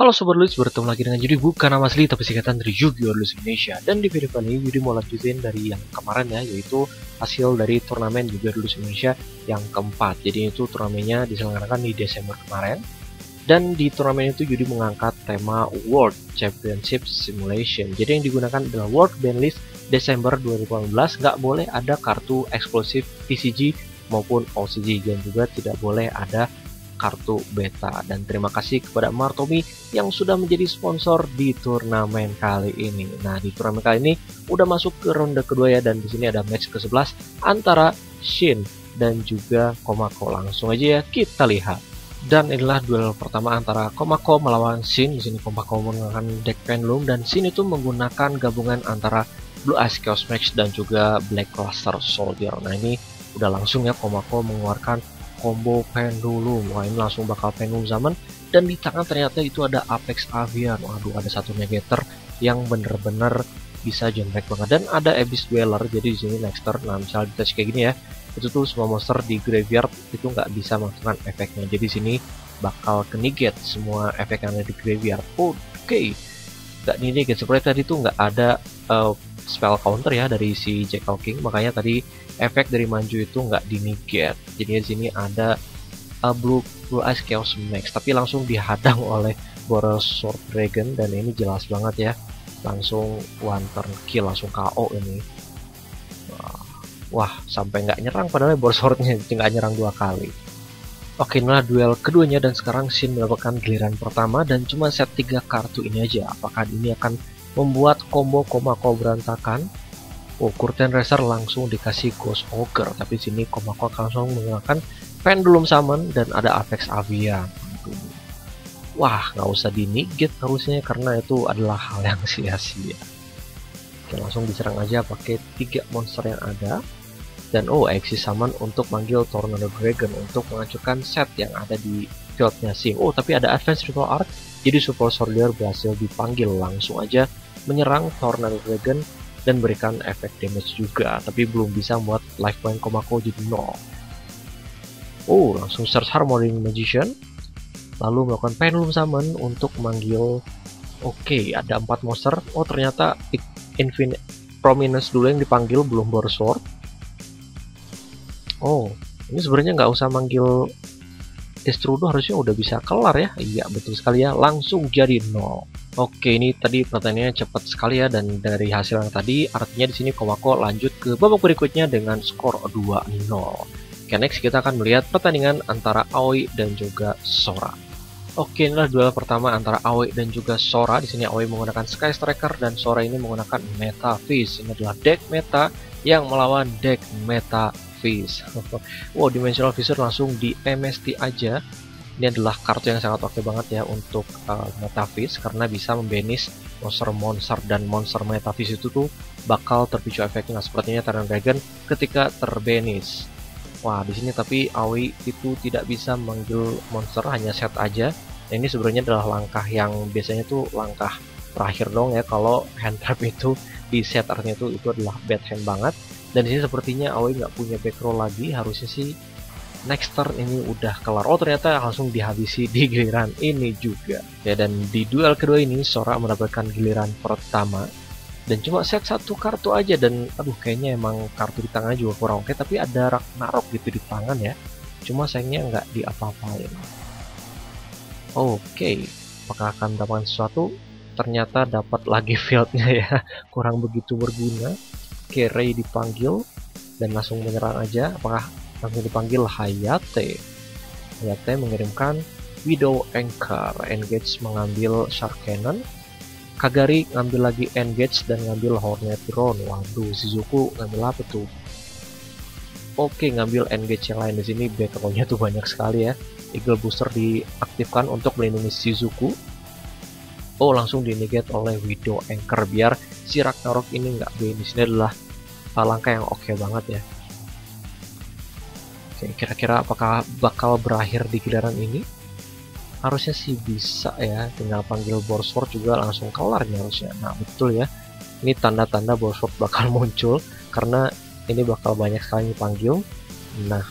Halo Sobat Luis, bertemu lagi dengan Yudi bukan nama asli tapi singkatan dari Yu-Gi-Oh! Luis Indonesia. Dan di video kali ini Yudi mau lanjutin dari yang kemarin ya Yaitu hasil dari turnamen juga Luis Indonesia yang keempat. Jadi itu turnamennya diselenggarakan di Desember kemarin. Dan di turnamen itu Yudi mengangkat tema World Championship Simulation. Jadi yang digunakan adalah World Band List Desember 2018 Nggak boleh ada kartu eksklusif TCG maupun OCG Dan juga tidak boleh ada kartu beta dan terima kasih kepada Martomi yang sudah menjadi sponsor di turnamen kali ini. Nah, di turnamen kali ini udah masuk ke ronde kedua ya dan di sini ada match ke-11 antara Shin dan juga Komako. Langsung aja ya kita lihat. Dan inilah duel pertama antara Komako melawan Shin. Di sini Komako menggunakan deck Pendulum dan Shin itu menggunakan gabungan antara Blue Ice Chaos Max dan juga Black Cluster Soldier. Nah, ini udah langsung ya Komako mengeluarkan combo pendulum wah ini langsung bakal pendulum zaman. Dan di tangan ternyata itu ada Apex Avian. Waduh ada satu Negator yang bener-bener bisa genrek banget. Dan ada Abyss Dweller jadi di sini next turn nah misal di touch kayak gini ya itu tuh semua monster di graveyard itu nggak bisa melakukan efeknya. Jadi sini bakal ke negate semua efek yang ada di graveyard. Oke okay. nggak negate seperti tadi tuh nggak ada uh, spell counter ya dari si Jackal King makanya tadi efek dari Manju itu nggak di negate jadi di sini ada uh, Blue Blue Ice Chaos Max. Tapi langsung dihadang oleh Boros Sword Dragon dan ini jelas banget ya. Langsung one turn kill langsung KO ini. Wah sampai nggak nyerang padahal Boros Swordnya nggak nyerang dua kali. Oke, inilah duel keduanya dan sekarang Shin mendapatkan giliran pertama dan cuma set 3 kartu ini aja. Apakah ini akan membuat combo Komako berantakan Oh, Curtain Racer langsung dikasih Ghost Ogre, tapi sini Komako langsung menggunakan Pendulum Summon dan ada Apex Avia. Wah, nggak usah dinigit harusnya karena itu adalah hal yang sia-sia. Oke, langsung diserang aja pakai tiga monster yang ada. Dan oh, Exis Summon untuk manggil Tornado Dragon untuk menghancurkan set yang ada di fieldnya sih. Oh, tapi ada Advance Ritual Art, jadi Super Soldier berhasil dipanggil langsung aja menyerang Tornado Dragon dan berikan efek damage juga tapi belum bisa membuat life point Komako jadi nol. Oh langsung search Harmony Magician lalu melakukan Pendulum Summon untuk memanggil oke okay, ada empat monster. Oh ternyata Infinite Prominence dulu yang dipanggil belum Sword. Oh ini sebenarnya nggak usah manggil Destrudo harusnya udah bisa kelar ya. Iya betul sekali ya langsung jadi nol Oke, ini tadi pertanyaannya cepat sekali ya dan dari hasil yang tadi artinya di sini Komako lanjut ke babak berikutnya dengan skor 2-0. Oke, next kita akan melihat pertandingan antara Aoi dan juga Sora. Oke, inilah duel pertama antara Aoi dan juga Sora. Di sini Aoi menggunakan Sky Striker dan Sora ini menggunakan Meta Fish. Ini adalah deck meta yang melawan deck Meta Fish. wow, Dimensional Visor langsung di MST aja ini adalah kartu yang sangat oke banget ya untuk uh, Metaphys karena bisa membanis monster-monster dan monster Metaphys itu tuh bakal terpicu efeknya nah, sepertinya Tyrant Dragon ketika terbanis. Wah, di sini tapi Aoi itu tidak bisa manggil monster hanya set aja. Nah, ini sebenarnya adalah langkah yang biasanya tuh langkah terakhir dong ya kalau hand trap itu di set artinya itu itu adalah bad hand banget. Dan di sini sepertinya Aoi nggak punya back row lagi, harusnya sih next turn ini udah kelar. Oh ternyata langsung dihabisi di giliran ini juga. Ya dan di duel kedua ini Sora mendapatkan giliran pertama. Dan cuma set satu kartu aja dan aduh kayaknya emang kartu di tangan juga kurang oke tapi ada Ragnarok gitu di tangan ya. Cuma sayangnya nggak diapa-apain. Oke apakah akan mendapatkan sesuatu? Ternyata dapat lagi fieldnya ya. Kurang begitu berguna. Oke Ray dipanggil dan langsung menyerang aja. Apakah langsung dipanggil Hayate. Hayate mengirimkan Widow Anchor, Engage mengambil Shark Cannon, Kagari ngambil lagi Engage dan ngambil Hornet Drone. Waduh, Shizuku ngambil apa tuh? Oke, ngambil Engage yang lain di sini backgroundnya tuh banyak sekali ya. Eagle Booster diaktifkan untuk melindungi Shizuku. Oh, langsung dinegate oleh Widow Anchor biar si Ragnarok ini nggak di sini adalah langkah yang oke okay banget ya. Oke, kira-kira apakah bakal berakhir di giliran ini? Harusnya sih bisa ya, tinggal panggil Borsword juga langsung kelar nih harusnya. Nah, betul ya. Ini tanda-tanda Borsword bakal muncul karena ini bakal banyak sekali dipanggil. Nah,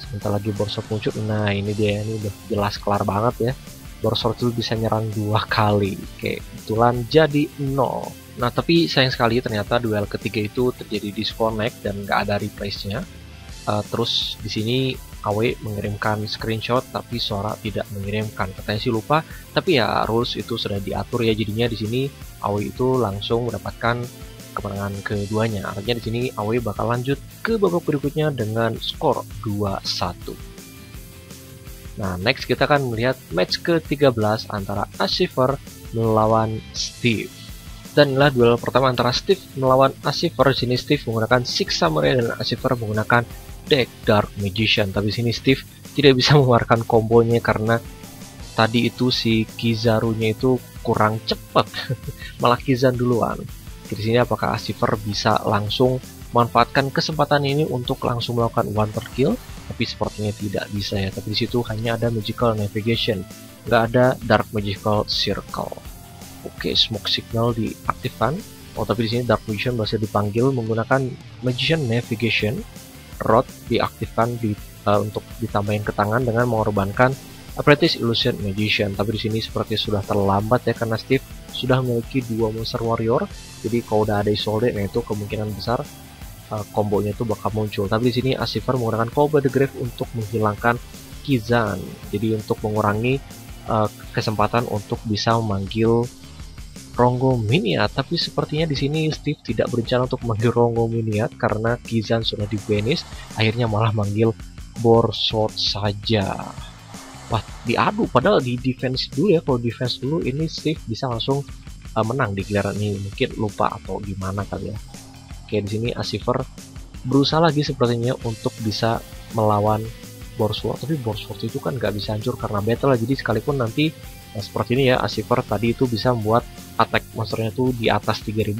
sebentar lagi Borsword muncul. Nah, ini dia ini udah jelas kelar banget ya. Borsor itu bisa nyerang dua kali. Oke, kebetulan jadi nol. Nah, tapi sayang sekali ternyata duel ketiga itu terjadi disconnect dan nggak ada replace-nya. Uh, terus di sini AW mengirimkan screenshot tapi suara tidak mengirimkan. Katanya sih lupa, tapi ya rules itu sudah diatur ya jadinya di sini AW itu langsung mendapatkan kemenangan keduanya. Artinya di sini AW bakal lanjut ke babak berikutnya dengan skor 2-1. Nah, next kita akan melihat match ke-13 antara Asiver melawan Steve. Dan inilah duel pertama antara Steve melawan Asiver. Sini Steve menggunakan Six Samurai dan Asiver menggunakan deck Dark Magician. Tapi sini Steve tidak bisa mengeluarkan kombonya karena tadi itu si Kizarunya itu kurang cepat. Malah Kizan duluan. Di sini apakah Asiver bisa langsung memanfaatkan kesempatan ini untuk langsung melakukan one per kill tapi sepertinya tidak bisa ya tapi di situ hanya ada magical navigation nggak ada dark magical circle oke smoke signal diaktifkan oh tapi di sini dark magician masih dipanggil menggunakan magician navigation rod diaktifkan di, uh, untuk ditambahin ke tangan dengan mengorbankan Apprentice Illusion Magician tapi di sini seperti sudah terlambat ya karena Steve sudah memiliki dua monster warrior jadi kalau udah ada Isolde nah itu kemungkinan besar uh, kombonya itu bakal muncul. Tapi di sini Asifer menggunakan Combo the Grave untuk menghilangkan Kizan. Jadi untuk mengurangi uh, kesempatan untuk bisa memanggil Rongo Miniat, tapi sepertinya di sini Steve tidak berencana untuk memanggil Rongo Miniat karena Kizan sudah di banish, akhirnya malah manggil Borsort saja. Wah, diadu padahal di defense dulu ya. Kalau defense dulu ini Steve bisa langsung uh, menang di giliran ini. Mungkin lupa atau gimana kali ya. Oke, di sini Asiver berusaha lagi sepertinya untuk bisa melawan Borsword, tapi Borsword itu kan nggak bisa hancur karena battle, jadi sekalipun nanti nah seperti ini ya, Asiver tadi itu bisa membuat attack monsternya itu di atas 3000,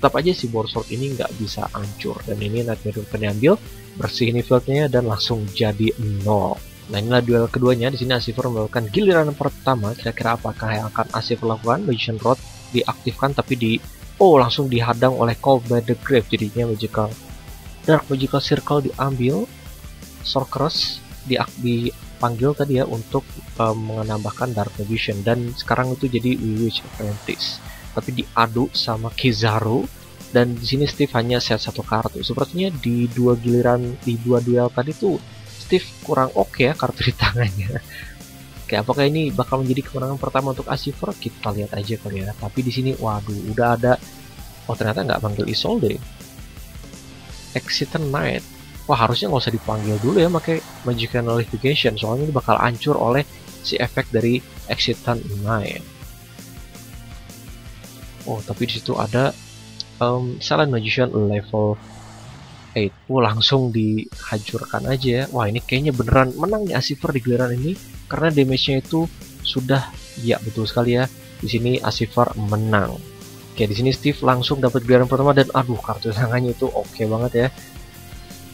tetap aja si Borsword ini nggak bisa hancur. Dan ini Nightmare akan diambil, bersihin fieldnya dan langsung jadi 0. Nah inilah duel keduanya, di sini Asiver melakukan giliran pertama, kira-kira apakah yang akan Asiver lakukan? Magician Rod diaktifkan tapi di Oh, langsung dihadang oleh Call by the Grave jadinya magical. Dark Magical Circle diambil. Sorceress di dipanggil tadi ya untuk um, menambahkan Dark Magician dan sekarang itu jadi Witch Apprentice. Tapi diadu sama Kizaru dan di sini Steve hanya set satu kartu. Sepertinya di dua giliran di dua duel tadi tuh Steve kurang oke okay ya kartu di tangannya. Oke, apakah ini bakal menjadi kemenangan pertama untuk Asiver? Kita lihat aja kali ya. Tapi di sini, waduh, udah ada. Oh ternyata nggak panggil Isolde. Excited Knight. Wah harusnya nggak usah dipanggil dulu ya pakai Magical Nullification. Soalnya ini bakal hancur oleh si efek dari Excited Knight. Oh tapi di situ ada um, Silent Magician level 8. Wah langsung dihancurkan aja ya. Wah ini kayaknya beneran menang nih Asiver di giliran ini karena damage-nya itu sudah ya betul sekali ya di sini Asivar menang oke di sini Steve langsung dapat giliran pertama dan aduh kartu tangannya itu oke okay banget ya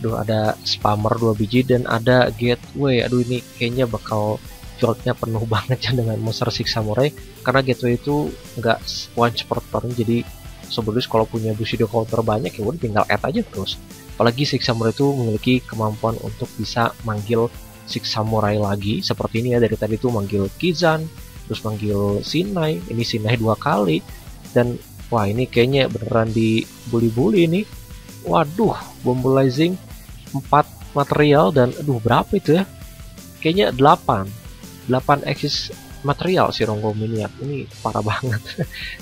Aduh ada spammer dua biji dan ada gateway. Aduh ini kayaknya bakal fieldnya penuh banget ya dengan monster Six Samurai. Karena gateway itu nggak one per turn jadi sebelumnya kalau punya Bushido counter banyak ya udah tinggal add aja terus. Apalagi Six Samurai itu memiliki kemampuan untuk bisa manggil Six Samurai lagi. Seperti ini ya dari tadi tuh manggil Kizan terus manggil Sinai. Ini Sinai dua kali. Dan wah ini kayaknya beneran dibully-bully ini. Waduh bombolizing 4 material dan aduh berapa itu ya? Kayaknya 8 8 axis material si Ronggo Miniat. Ini parah banget.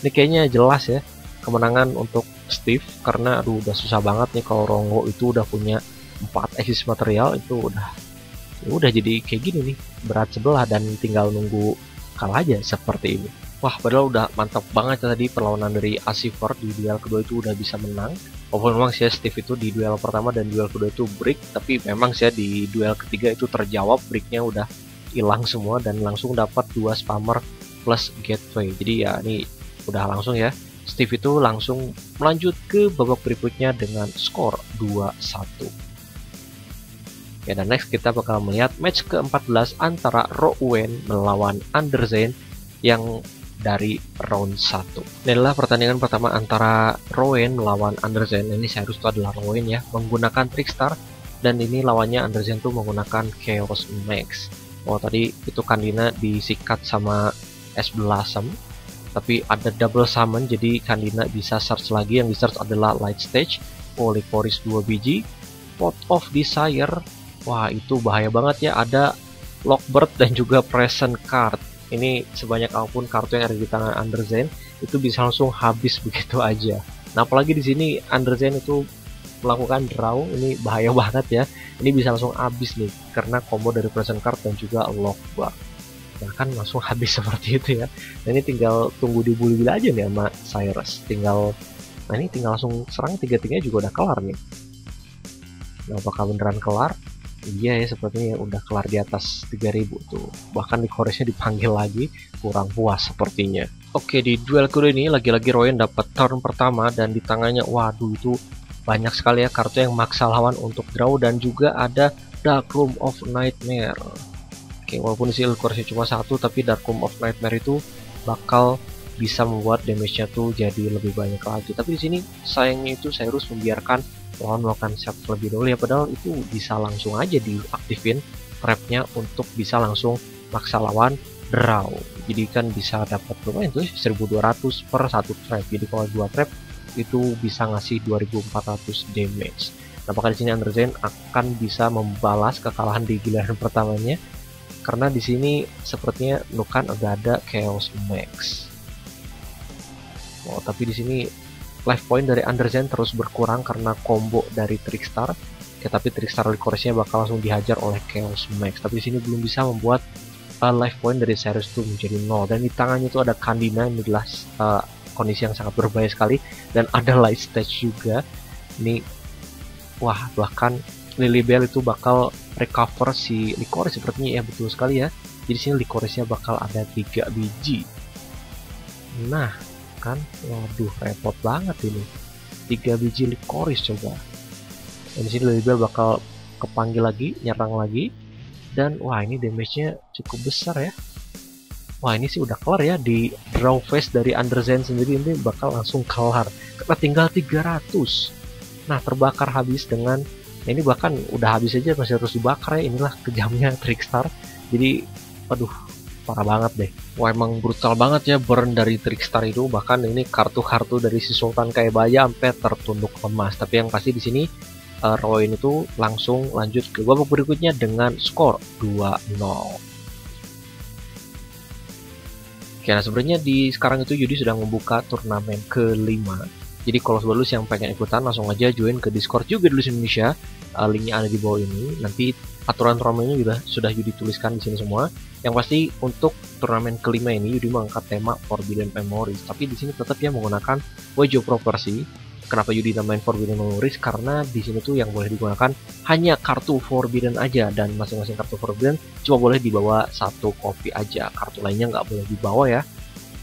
Ini kayaknya jelas ya kemenangan untuk Steve karena aduh udah susah banget nih kalau Ronggo itu udah punya 4 axis material itu udah udah jadi kayak gini nih berat sebelah dan tinggal nunggu kalah aja seperti ini. Wah padahal udah mantap banget ya tadi perlawanan dari Asiver di duel kedua itu udah bisa menang Walaupun memang sih Steve itu di duel pertama dan duel kedua itu break Tapi memang sih di duel ketiga itu terjawab breaknya udah hilang semua dan langsung dapat dua spammer plus gateway. Jadi ya ini udah langsung ya Steve itu langsung melanjut ke babak berikutnya dengan skor 2-1 Ya dan next kita bakal melihat match ke-14 antara Rowen melawan Andersen yang dari round 1. Ini adalah pertandingan pertama antara Rowen melawan Andersen. Ini seharusnya itu adalah Rowen ya, menggunakan Trickstar dan ini lawannya Andersen tuh menggunakan Chaos Max. oh tadi itu Kandina disikat sama es belasem tapi ada double summon jadi Kandina bisa search lagi yang di search adalah light stage Polyporis 2 biji pot of desire wah itu bahaya banget ya ada lockbird dan juga present card ini sebanyak apa pun kartu yang ada di tangan Anderzen itu bisa langsung habis begitu aja. Nah apalagi di sini Anderzen itu melakukan draw ini bahaya banget ya. Ini bisa langsung habis nih karena combo dari present card dan juga lockbird bahkan langsung habis seperti itu ya. Nah ini tinggal tunggu dibully aja nih sama Cyrus. Tinggal nah ini tinggal langsung serang tiga-tiganya juga udah kelar nih. Nah apakah beneran kelar iya ya sepertinya udah kelar di atas 3000 tuh. Bahkan di dipanggil lagi kurang puas sepertinya. Oke di duel kedua ini lagi-lagi Royan dapat turn pertama dan di tangannya waduh itu banyak sekali ya kartu yang maksa lawan untuk draw dan juga ada Dark Room of Nightmare. Oke, walaupun isi core cuma satu, tapi Dark Room of Nightmare itu bakal bisa membuat damage-nya tuh jadi lebih banyak lagi. Tapi di sini sayangnya itu saya harus membiarkan lawan melakukan set lebih dulu ya, padahal itu bisa langsung aja diaktifin trapnya untuk bisa langsung maksa lawan draw. Jadi kan bisa dapat lumayan tuh 1200 per satu trap. Jadi kalau dua trap itu bisa ngasih 2400 damage. Apakah di sini Anderzen akan bisa membalas kekalahan di giliran pertamanya karena di sini sepertinya Nukan udah ada Chaos Max. Oh, tapi di sini life point dari Anderzen terus berkurang karena combo dari Trickstar. Ya, tapi Trickstar Licorice-nya bakal langsung dihajar oleh Chaos Max. Tapi di sini belum bisa membuat uh, life point dari Cyrus itu menjadi nol. Dan di tangannya itu ada Kandina ini adalah uh, kondisi yang sangat berbahaya sekali. Dan ada light stage juga. Ini wah bahkan Lilybell itu bakal recover si licorice sepertinya ya betul sekali ya jadi sini licorice bakal ada tiga biji nah kan? Waduh repot banget ini. Tiga biji licorice coba. Dan di sini Lilybell bakal kepanggil lagi nyerang lagi. Dan wah ini damage-nya cukup besar ya. Wah ini sih udah kelar ya di draw face dari Anderzen sendiri. Ini bakal langsung kelar. Karena tinggal 300 nah terbakar habis dengan nah, ini bahkan udah habis aja masih harus dibakar ya. Inilah kejamnya Trickstar. Jadi aduh parah banget deh. Wah emang brutal banget ya burn dari Trickstar itu. Bahkan ini kartu-kartu dari si Sultan kayak Baya sampai tertunduk lemas tapi yang pasti di sini uh, Roy itu langsung lanjut ke babak berikutnya dengan skor 2-0 Oke, nah sebenarnya di sekarang itu Yudi sedang membuka turnamen kelima. Jadi kalau sebelum yang pengen ikutan langsung aja join ke Discord juga dulu Indonesia. Uh, linknya ada di bawah ini. Nanti aturan turnamennya juga sudah Yudi tuliskan di sini semua. Yang pasti untuk turnamen kelima ini Yudi mengangkat tema Forbidden Memories. Tapi di sini tetap ya menggunakan Wejo Property. Kenapa Yudi namain Forbidden Memories? Karena di sini tuh yang boleh digunakan hanya kartu Forbidden aja dan masing-masing kartu Forbidden cuma boleh dibawa satu kopi aja. Kartu lainnya nggak boleh dibawa ya.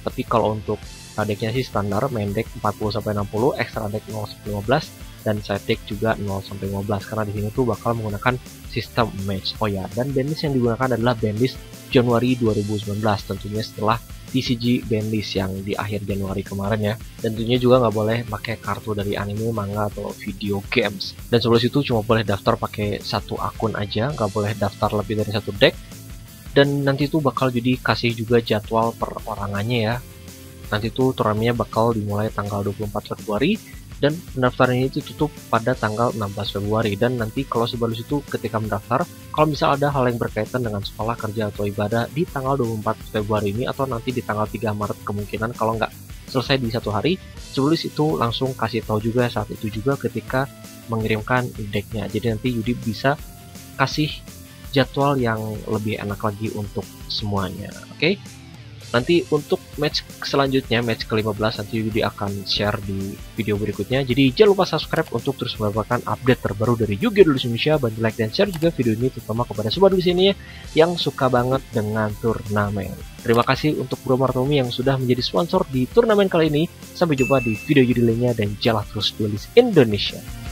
Tapi kalau untuk decknya sih standar main deck 40 sampai 60, extra deck 0 sampai 15 dan deck juga 0 sampai 15 karena di sini tuh bakal menggunakan sistem match. Oh ya, dan bandlist yang digunakan adalah bandlist Januari 2019 tentunya setelah TCG bandlist yang di akhir Januari kemarin ya. Dan tentunya juga nggak boleh pakai kartu dari anime, manga atau video games. Dan sebelum itu cuma boleh daftar pakai satu akun aja, nggak boleh daftar lebih dari satu deck. Dan nanti tuh bakal jadi kasih juga jadwal perorangannya ya Nanti tuh turnamennya bakal dimulai tanggal 24 Februari dan pendaftaran ini tutup pada tanggal 16 Februari. Dan nanti kalau sebalus itu ketika mendaftar kalau misal ada hal yang berkaitan dengan sekolah kerja atau ibadah di tanggal 24 Februari ini atau nanti di tanggal 3 Maret kemungkinan kalau nggak selesai di satu hari sebelus itu langsung kasih tahu juga saat itu juga ketika mengirimkan decknya jadi nanti Yudi bisa kasih jadwal yang lebih enak lagi untuk semuanya. Oke? okay? Nanti untuk match selanjutnya, match ke-15 nanti Yudi akan share di video berikutnya. Jadi jangan lupa subscribe untuk terus mendapatkan update terbaru dari Yugi Dulu Indonesia. Bantu like dan share juga video ini terutama kepada sobat di sini yang suka banget dengan turnamen. Terima kasih untuk Bro Martomi yang sudah menjadi sponsor di turnamen kali ini. Sampai jumpa di video Yudi lainnya dan jalan terus tulis Indonesia.